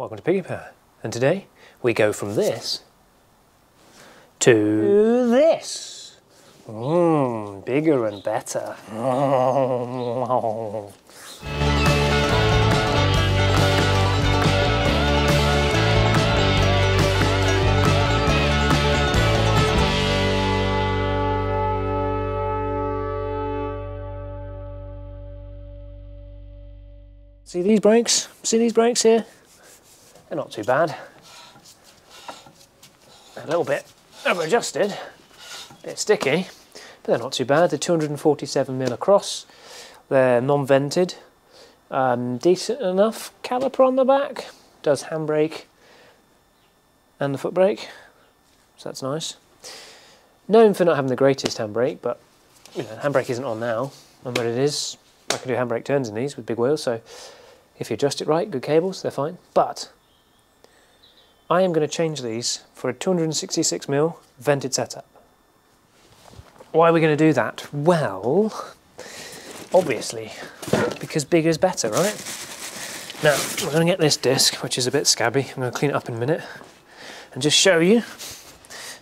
welcome to Piggy Power. And today we go from this to this. Mmm, bigger and better. See these brakes? See these brakes here? They're not too bad. A little bit over-adjusted, a bit sticky, but they're not too bad. They're 247 mil across. They're non-vented. Um, decent enough caliper on the back. Does handbrake and the foot brake, so that's nice. Known for not having the greatest handbrake, but you know, handbrake isn't on now, and when it is, I can do handbrake turns in these with big wheels, so if you adjust it right, good cables, they're fine. But I am going to change these for a 266mm vented setup. Why are we going to do that? Well, obviously, because bigger is better, right? Now, we're going to get this disc, which is a bit scabby. I'm going to clean it up in a minute and just show you.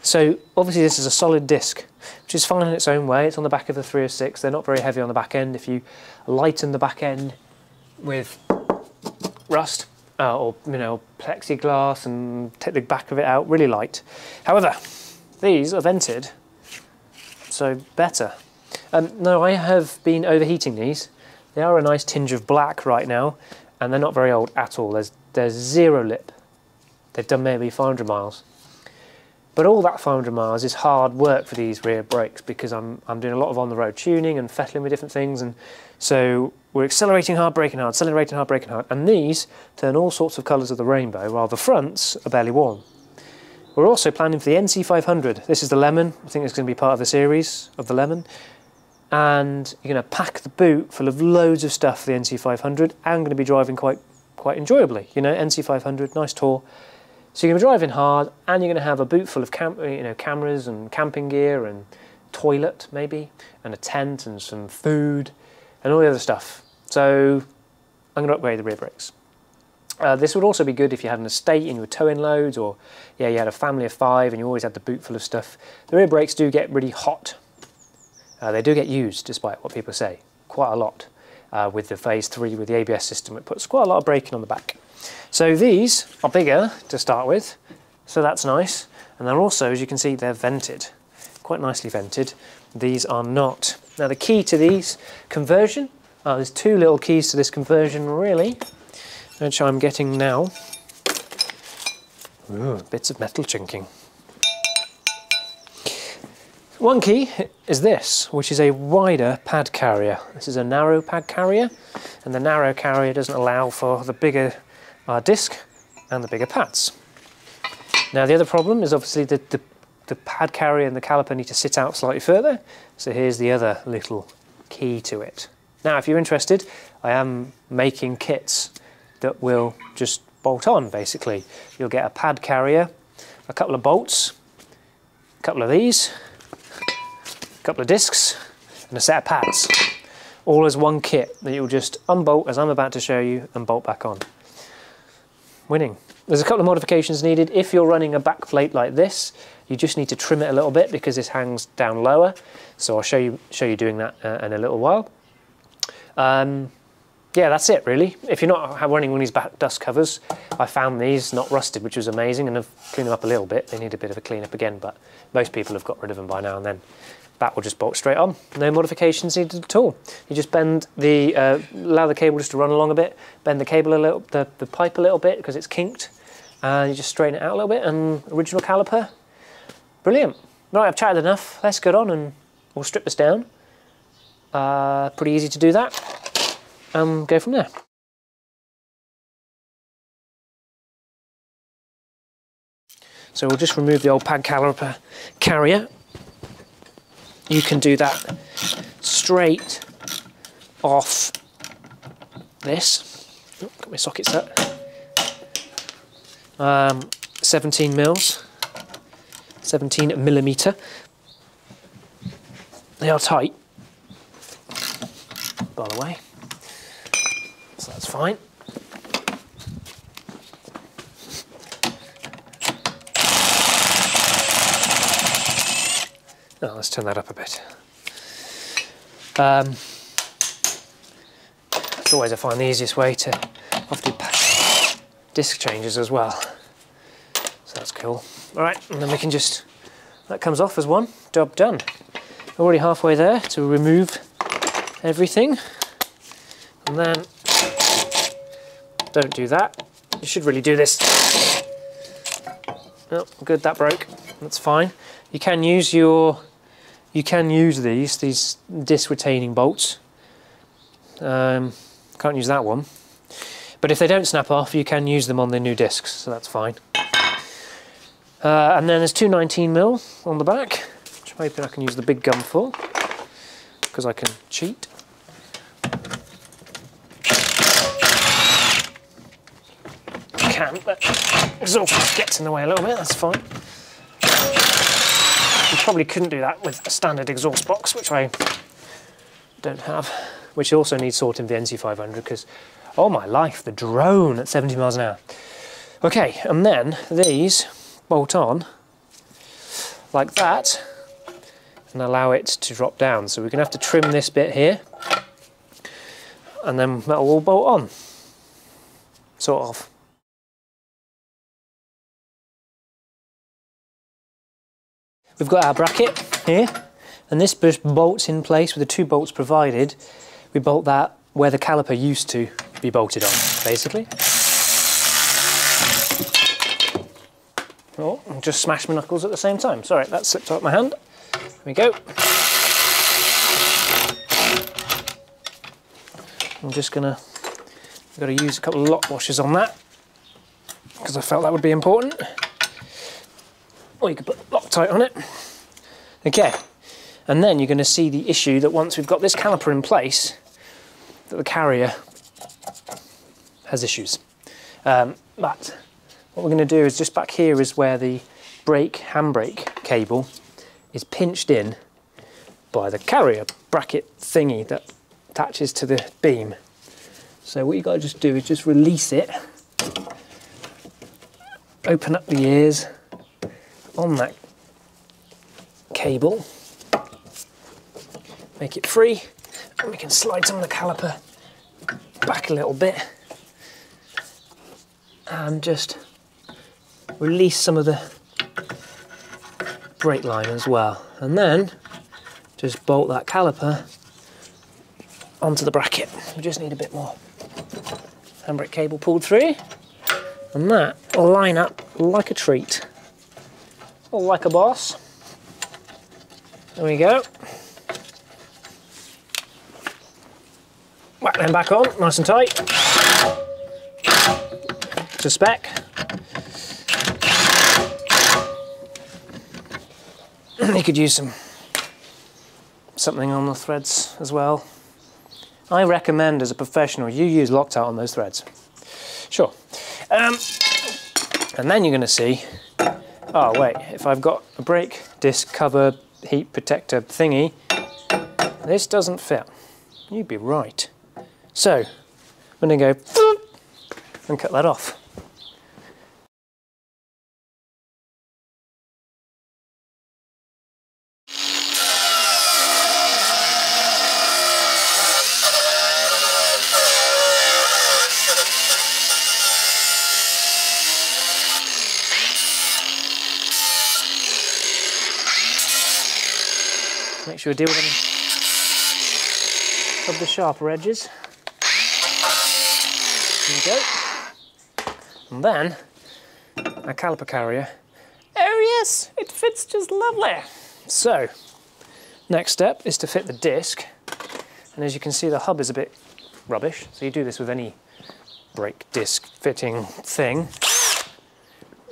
So, obviously this is a solid disc, which is fine in its own way. It's on the back of the 306. They're not very heavy on the back end. If you lighten the back end with rust uh, or you know plexiglass and take the back of it out really light. However, these are vented, so better. Um, no, I have been overheating these. They are a nice tinge of black right now, and they're not very old at all. There's there's zero lip. They've done maybe 500 miles. But all that 500 miles is hard work for these rear brakes because I'm, I'm doing a lot of on-the-road tuning and fettling with different things. And so we're accelerating hard, braking hard, accelerating hard, braking hard. And these turn all sorts of colours of the rainbow while the fronts are barely warm. We're also planning for the NC500. This is the Lemon. I think it's going to be part of the series of the Lemon. And you're going to pack the boot full of loads of stuff for the NC500 and going to be driving quite quite enjoyably. You know, NC500, nice tour. So you're going to be driving hard and you're going to have a boot full of you know, cameras and camping gear and toilet maybe and a tent and some food and all the other stuff. So I'm going to upgrade the rear brakes. Uh, this would also be good if you had an estate and you were towing loads or yeah, you had a family of five and you always had the boot full of stuff. The rear brakes do get really hot. Uh, they do get used despite what people say, quite a lot. Uh, with the phase 3 with the ABS system, it puts quite a lot of braking on the back. So these are bigger to start with, so that's nice. And they're also, as you can see, they're vented, quite nicely vented. These are not. Now the key to these conversion, uh, there's two little keys to this conversion really, which I'm getting now. Ooh, bits of metal chinking. One key is this, which is a wider pad carrier. This is a narrow pad carrier, and the narrow carrier doesn't allow for the bigger our disc and the bigger pads. Now the other problem is obviously that the, the pad carrier and the caliper need to sit out slightly further, so here's the other little key to it. Now if you're interested, I am making kits that will just bolt on basically. You'll get a pad carrier, a couple of bolts, a couple of these, couple of discs, and a set of pads. All as one kit that you'll just unbolt as I'm about to show you and bolt back on winning. There's a couple of modifications needed. If you're running a back plate like this, you just need to trim it a little bit because this hangs down lower. So I'll show you show you doing that uh, in a little while. Um, yeah, that's it really. If you're not running one of these back dust covers, I found these not rusted, which was amazing, and I've cleaned them up a little bit. They need a bit of a clean up again, but most people have got rid of them by now and then. That will just bolt straight on. No modifications needed at all. You just bend the, uh, allow the cable just to run along a bit, bend the cable a little, the, the pipe a little bit because it's kinked, and you just straighten it out a little bit, and original caliper. Brilliant. Right, I've chatted enough. Let's get on and we'll strip this down. Uh, pretty easy to do that. And go from there. So we'll just remove the old pad caliper carrier you can do that straight off this. Oh, got my socket set. Um, 17 mils, 17 millimeter. They are tight, by the way, so that's fine. Oh, let's turn that up a bit. Um, it's always I find the easiest way to often disc changes as well. So that's cool. All right, and then we can just, that comes off as one, job done. Already halfway there to remove everything. And then, don't do that. You should really do this. Oh, good, that broke. That's fine. You can use your, you can use these, these disc retaining bolts. Um, can't use that one. But if they don't snap off, you can use them on the new discs, so that's fine. Uh, and then there's two 19mm on the back, which I'm hoping I can use the big gun for, because I can cheat. can, but exhaust gets in the way a little bit, that's fine. Probably couldn't do that with a standard exhaust box, which I don't have, which also needs sorting the NC500 because, oh my life, the drone at 70 miles an hour. Okay, and then these bolt on like that and allow it to drop down. So we're going to have to trim this bit here and then that will all bolt on, sort of. We've got our bracket here, and this just bolts in place with the two bolts provided. We bolt that where the caliper used to be bolted on, basically. Oh, just smashed my knuckles at the same time. Sorry, that slipped out my hand. There we go. I'm just gonna, I've got to use a couple of lock washers on that because I felt that would be important or you could put Loctite on it. Okay, and then you're going to see the issue that once we've got this caliper in place, that the carrier has issues. Um, but what we're going to do is just back here is where the brake, handbrake cable is pinched in by the carrier bracket thingy that attaches to the beam. So what you got to just do is just release it, open up the ears, on that cable, make it free, and we can slide some of the caliper back a little bit and just release some of the brake line as well. And then just bolt that caliper onto the bracket. We just need a bit more handbrake cable pulled through and that will line up like a treat like a boss. There we go. Whack them back on, nice and tight. To spec. you could use some something on the threads as well. I recommend as a professional you use Loctite on those threads. Sure. Um, and then you're going to see oh wait, if I've got a brake disc cover heat protector thingy, this doesn't fit. You'd be right. So, I'm to go and cut that off. Make sure we deal with any of the sharper edges. There you go. And then, our caliper carrier. Oh yes, it fits just lovely. So, next step is to fit the disc. And as you can see, the hub is a bit rubbish. So you do this with any brake disc fitting thing.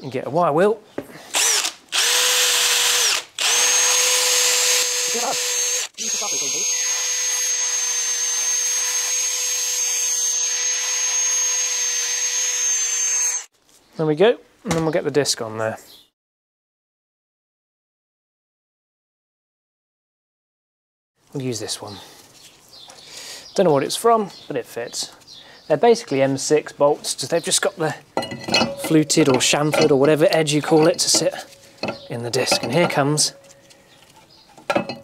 You get a wire wheel There we go, and then we'll get the disc on there. We'll use this one. Don't know what it's from, but it fits. They're basically M6 bolts, so they've just got the fluted or chamfered or whatever edge you call it to sit in the disc. And here comes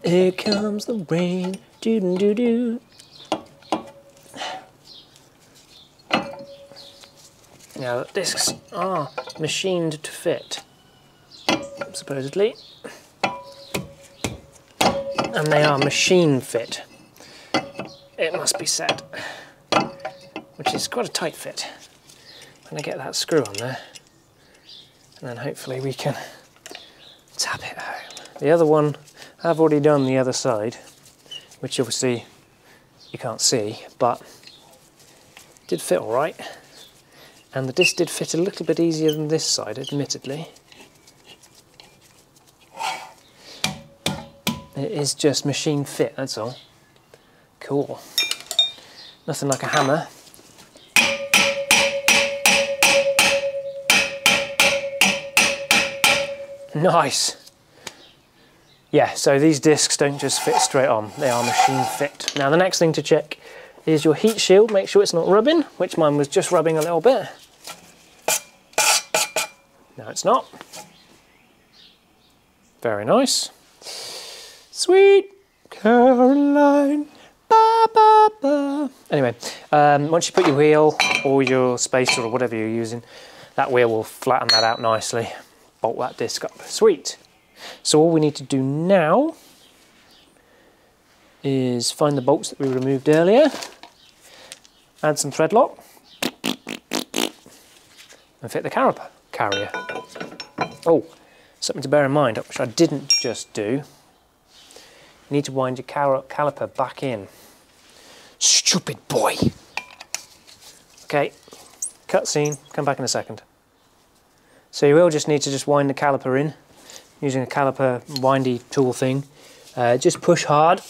Here comes the rain. Doo doo doo doo. Now, discs are machined to fit, supposedly. And they are machine fit, it must be said, which is quite a tight fit. I'm going to get that screw on there, and then hopefully we can tap it home. The other one, I've already done the other side, which obviously you can't see, but did fit all right. And the disc did fit a little bit easier than this side, admittedly. It is just machine fit, that's all. Cool. Nothing like a hammer. Nice. Yeah, so these discs don't just fit straight on, they are machine fit. Now the next thing to check is your heat shield, make sure it's not rubbing, which mine was just rubbing a little bit. No, it's not. Very nice. Sweet Caroline. Ba, ba, ba. Anyway, um, once you put your wheel or your spacer or whatever you're using, that wheel will flatten that out nicely. Bolt that disc up. Sweet. So all we need to do now is find the bolts that we removed earlier, add some thread lock, and fit the carrier. Oh, something to bear in mind, which I didn't just do. You need to wind your cal caliper back in. Stupid boy. Okay, cut scene, come back in a second. So you will just need to just wind the caliper in using a caliper windy tool thing. Uh, just push hard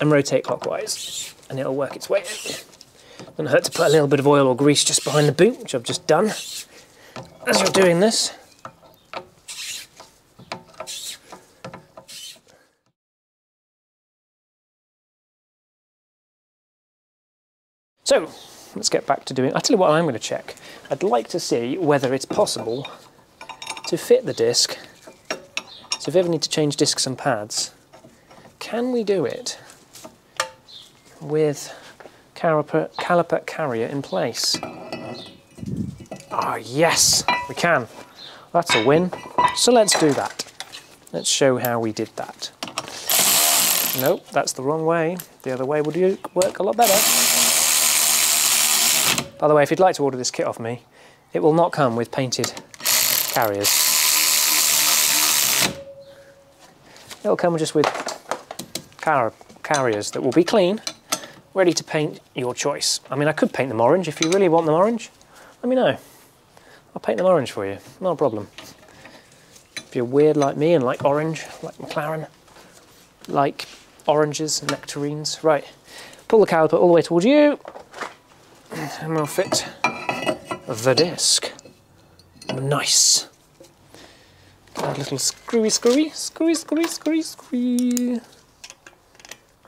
and rotate clockwise and it'll work its way in. Doesn't hurt to put a little bit of oil or grease just behind the boot, which I've just done as you're doing this. So, let's get back to doing, I tell you what I'm going to check. I'd like to see whether it's possible to fit the disc. So if you ever need to change discs and pads, can we do it with caliper, caliper carrier in place? Ah, oh, yes, we can. That's a win. So let's do that. Let's show how we did that. Nope, that's the wrong way. The other way would work a lot better. By the way, if you'd like to order this kit off me, it will not come with painted carriers. It'll come just with car carriers that will be clean, ready to paint your choice. I mean, I could paint them orange. If you really want them orange, let me know. I'll paint them orange for you, no problem. If you're weird like me and like orange, like McLaren, like oranges nectarines, right. Pull the caliper all the way towards you, and we'll fit the disc. Nice. A little screwy, screwy, screwy, screwy, screwy, screwy.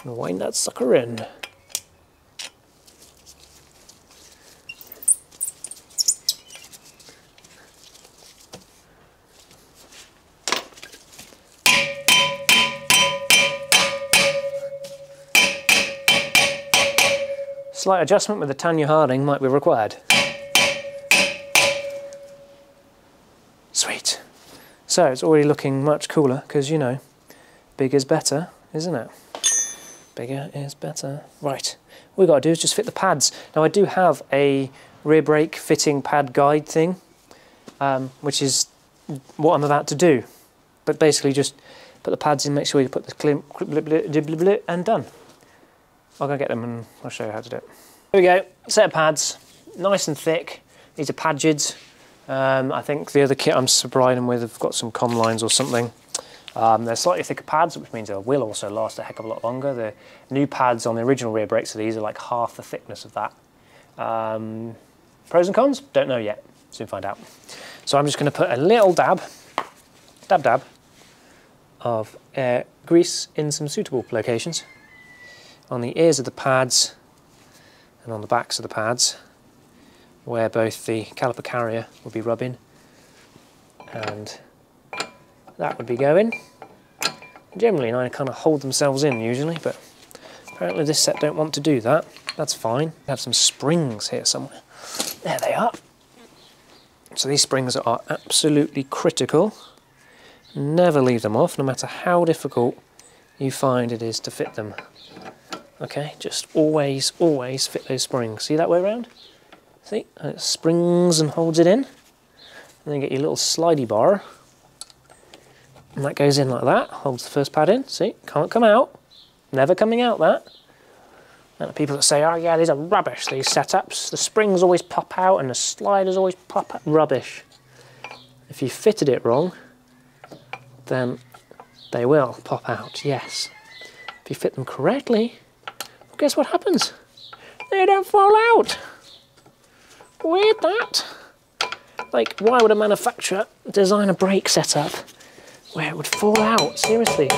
And wind that sucker in. Slight adjustment with the Tonya Harding might be required. Sweet. So it's already looking much cooler because, you know, big is better, isn't it? Bigger is better. Right, all we've got to do is just fit the pads. Now I do have a rear brake fitting pad guide thing, um, which is what I'm about to do. But basically just put the pads in, make sure you put the clip, and done. I'll go get them and I'll show you how to do it. Here we go, set of pads, nice and thick. These are Pagids. Um, I think the other kit I'm supplying them with have got some Comlines or something. Um, they're slightly thicker pads, which means they will also last a heck of a lot longer. The new pads on the original rear brakes of these are like half the thickness of that. Um, pros and cons? Don't know yet. Soon find out. So I'm just going to put a little dab, dab dab, of uh, grease in some suitable locations on the ears of the pads and on the backs of the pads where both the caliper carrier will be rubbing and that would be going Generally, I kind of hold themselves in usually, but apparently this set don't want to do that. That's fine. I have some springs here somewhere. There they are. So these springs are absolutely critical. Never leave them off, no matter how difficult you find it is to fit them. Okay, just always, always fit those springs. See that way around? See, and it springs and holds it in. And then get your little slidey bar. And that goes in like that, holds the first pad in. See, can't come out. Never coming out that. And the people that say, oh yeah, these are rubbish, these setups. The springs always pop out and the sliders always pop out. Rubbish. If you fitted it wrong, then they will pop out, yes. If you fit them correctly, guess what happens? They don't fall out. Weird that. Like, why would a manufacturer design a brake setup where it would fall out? Seriously.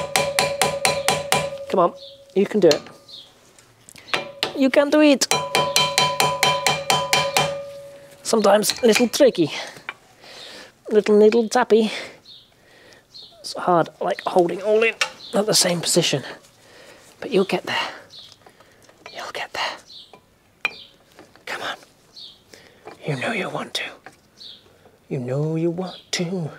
Come on, you can do it. You can do it. Sometimes a little tricky. Little needle tappy. It's hard, like holding all in at the same position. But you'll get there. You'll get there. Come on. You know you want to. You know you want to.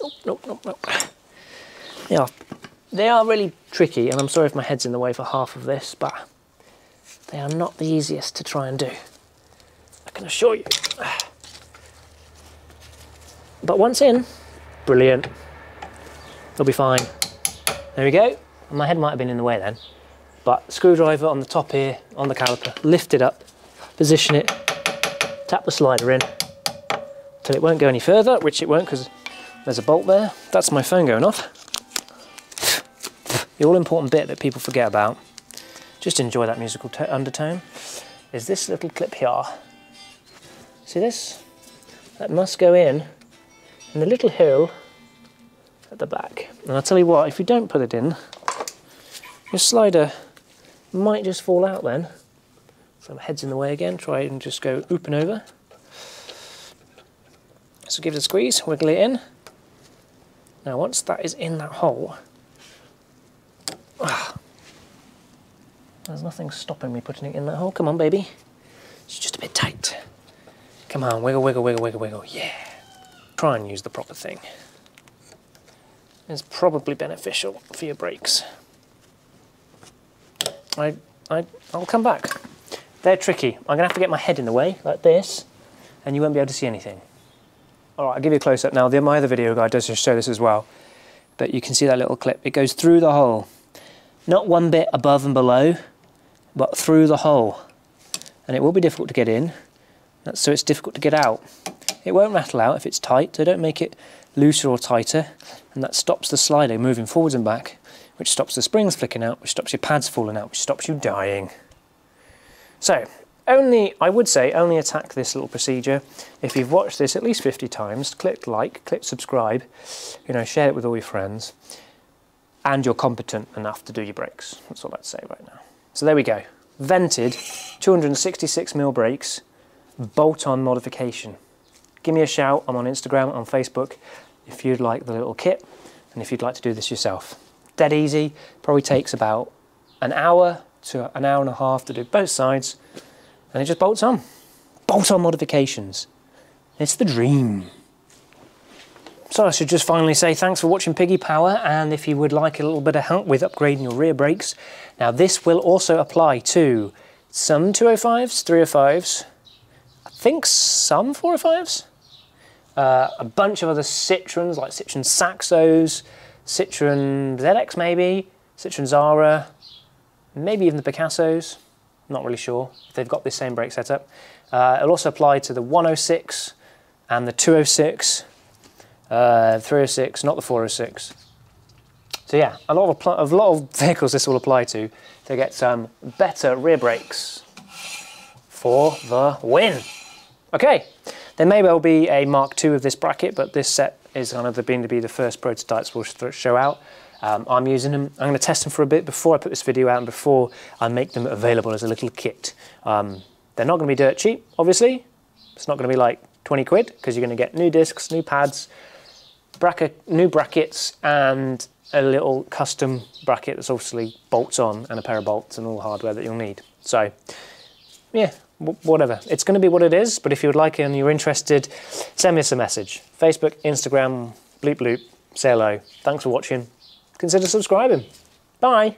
Nope, nope, nope, nope. They are, they are really tricky, and I'm sorry if my head's in the way for half of this, but they are not the easiest to try and do. I can assure you. But once in, brilliant. They'll be fine. There we go. My head might have been in the way then. But screwdriver on the top here, on the caliper, lift it up, position it, tap the slider in, till it won't go any further, which it won't because there's a bolt there. That's my phone going off. The all important bit that people forget about, just enjoy that musical undertone, is this little clip here. See this? That must go in in the little hole at the back. And I'll tell you what, if you don't put it in, your slider might just fall out then. So head's in the way again, try and just go oop and over. So give it a squeeze, wiggle it in. Now once that is in that hole, ah, there's nothing stopping me putting it in that hole. Come on, baby. It's just a bit tight. Come on, wiggle, wiggle, wiggle, wiggle, wiggle. Yeah. Try and use the proper thing. It's probably beneficial for your brakes. I, I, I'll come back. They're tricky. I'm going to have to get my head in the way, like this, and you won't be able to see anything. All right, I'll give you a close-up now. The, my other video guide does show this as well. But you can see that little clip. It goes through the hole. Not one bit above and below, but through the hole. And it will be difficult to get in so it's difficult to get out. It won't rattle out if it's tight, so don't make it looser or tighter, and that stops the slider moving forwards and back, which stops the springs flicking out, which stops your pads falling out, which stops you dying. So, only, I would say, only attack this little procedure if you've watched this at least 50 times, click like, click subscribe, you know, share it with all your friends, and you're competent enough to do your brakes. That's all I'd say right now. So there we go. Vented 266mm brakes bolt-on modification. Give me a shout, I'm on Instagram, on Facebook, if you'd like the little kit, and if you'd like to do this yourself. Dead easy, probably takes about an hour to an hour and a half to do both sides, and it just bolts on. Bolt-on modifications. It's the dream. So I should just finally say thanks for watching Piggy Power and if you would like a little bit of help with upgrading your rear brakes, now this will also apply to some 205s, 305s, I think some 405s, uh, a bunch of other Citroens like Citroen Saxos, Citroen ZX maybe, Citroen Xsara, maybe even the Picassos, not really sure if they've got this same brake setup. Uh, it'll also apply to the 106 and the 206, uh, 306, not the 406. So yeah, a lot of a lot of vehicles this will apply to to get some better rear brakes for the win. Okay, there may well be a Mark II of this bracket, but this set is kind of the, being to be the first prototypes we'll show out. Um, I'm using them. I'm going to test them for a bit before I put this video out and before I make them available as a little kit. Um, they're not going to be dirt cheap, obviously. It's not going to be like 20 quid because you're going to get new discs, new pads, bracket, new brackets, and a little custom bracket that's obviously bolts on and a pair of bolts and all the hardware that you'll need. So, yeah, whatever. It's going to be what it is, but if you would like it and you're interested, send me us a message. Facebook, Instagram, bleep bloop, say hello. Thanks for watching. Consider subscribing. Bye.